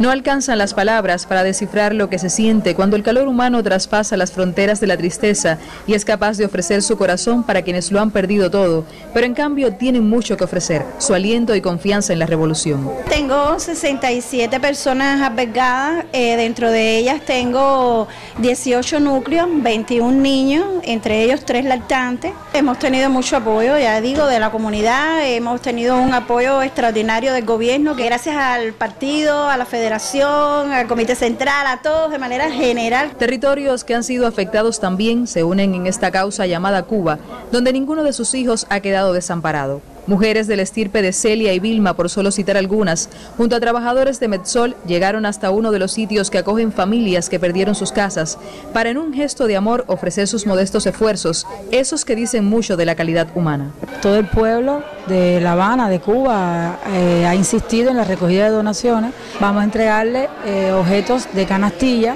No alcanzan las palabras para descifrar lo que se siente cuando el calor humano traspasa las fronteras de la tristeza y es capaz de ofrecer su corazón para quienes lo han perdido todo, pero en cambio tienen mucho que ofrecer, su aliento y confianza en la revolución. Tengo 67 personas albergadas, eh, dentro de ellas tengo 18 núcleos, 21 niños, entre ellos tres lactantes. Hemos tenido mucho apoyo, ya digo, de la comunidad, hemos tenido un apoyo extraordinario del gobierno, que gracias al partido, a la federación, Al Comité Central, a todos de manera general. Territorios que han sido afectados también se unen en esta causa llamada Cuba, donde ninguno de sus hijos ha quedado desamparado. Mujeres del estirpe de Celia y Vilma, por solo citar algunas, junto a trabajadores de Medsol, llegaron hasta uno de los sitios que acogen familias que perdieron sus casas, para en un gesto de amor ofrecer sus modestos esfuerzos, esos que dicen mucho de la calidad humana. Todo el pueblo de La Habana, de Cuba, eh, ha insistido en la recogida de donaciones. Vamos a entregarle eh, objetos de canastilla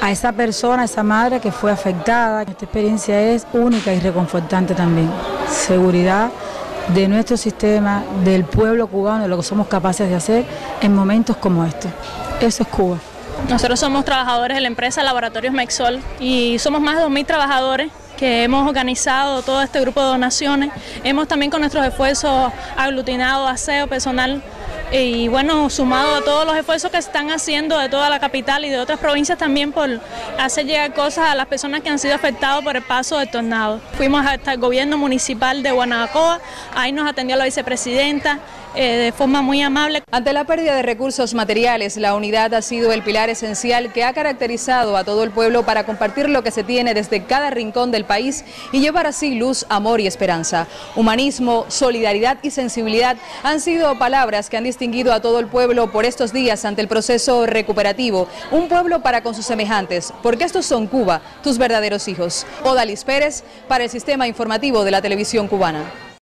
a esa persona, a esa madre que fue afectada. Esta experiencia es única y reconfortante también. Seguridad de nuestro sistema, del pueblo cubano, de lo que somos capaces de hacer en momentos como este. Eso es Cuba. Nosotros somos trabajadores de la empresa Laboratorios Mexol y somos más de 2.000 trabajadores que hemos organizado todo este grupo de donaciones. Hemos también con nuestros esfuerzos aglutinado aseo personal y bueno, sumado a todos los esfuerzos que se están haciendo de toda la capital y de otras provincias también por hacer llegar cosas a las personas que han sido afectadas por el paso del tornado. Fuimos hasta el gobierno municipal de Guanabacoa, ahí nos atendió la vicepresidenta, eh, de forma muy amable. Ante la pérdida de recursos materiales, la unidad ha sido el pilar esencial que ha caracterizado a todo el pueblo para compartir lo que se tiene desde cada rincón del país y llevar así luz, amor y esperanza. Humanismo, solidaridad y sensibilidad han sido palabras que han distinguido a todo el pueblo por estos días ante el proceso recuperativo. Un pueblo para con sus semejantes, porque estos son Cuba, tus verdaderos hijos. Odalis Pérez para el Sistema Informativo de la Televisión Cubana.